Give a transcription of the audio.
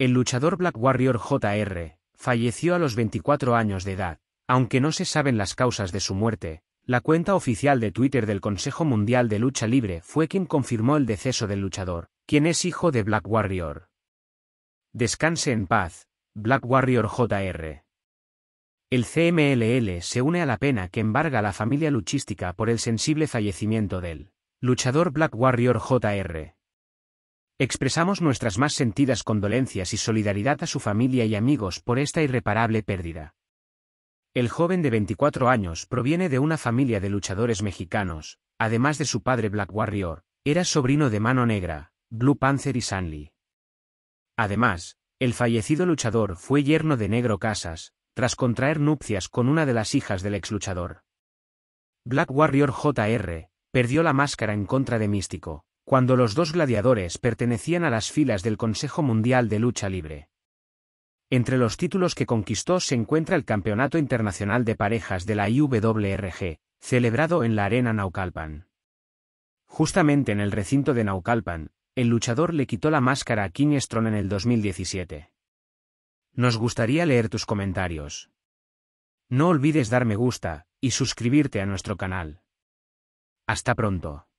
El luchador Black Warrior Jr. falleció a los 24 años de edad, aunque no se saben las causas de su muerte. La cuenta oficial de Twitter del Consejo Mundial de Lucha Libre fue quien confirmó el deceso del luchador, quien es hijo de Black Warrior. Descanse en paz, Black Warrior Jr. El CMLL se une a la pena que embarga a la familia luchística por el sensible fallecimiento del luchador Black Warrior Jr. Expresamos nuestras más sentidas condolencias y solidaridad a su familia y amigos por esta irreparable pérdida. El joven de 24 años proviene de una familia de luchadores mexicanos, además de su padre Black Warrior, era sobrino de Mano Negra, Blue Panther y Sanli. Además, el fallecido luchador fue yerno de Negro Casas, tras contraer nupcias con una de las hijas del ex luchador. Black Warrior Jr. perdió la máscara en contra de Místico, cuando los dos gladiadores pertenecían a las filas del Consejo Mundial de Lucha Libre. Entre los títulos que conquistó se encuentra el Campeonato Internacional de Parejas de la IWRG, celebrado en la Arena Naucalpan. Justamente en el recinto de Naucalpan, el luchador le quitó la máscara a King Strong en el 2017. Nos gustaría leer tus comentarios. No olvides dar me gusta y suscribirte a nuestro canal. Hasta pronto.